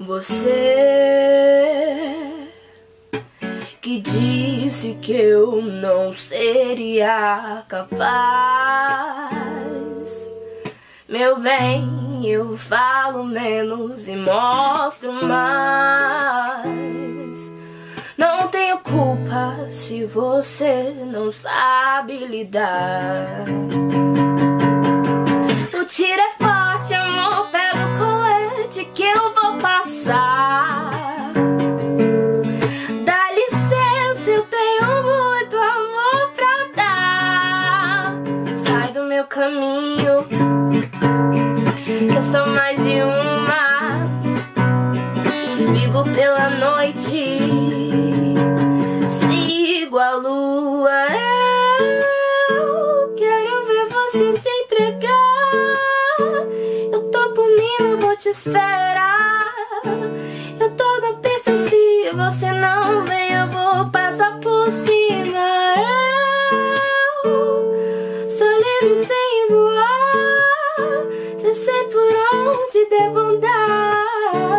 Você que disse que eu não seria capaz. Meu bem, eu falo menos e mostro mais. Não tenho culpa se você não sabe lidar. Meu caminho, que eu sou mais de uma. Vivo pela noite, sigo a lua. Eu quero ver você se entregar. Eu tô por mim, não vou te esperar. Por onde devo andar.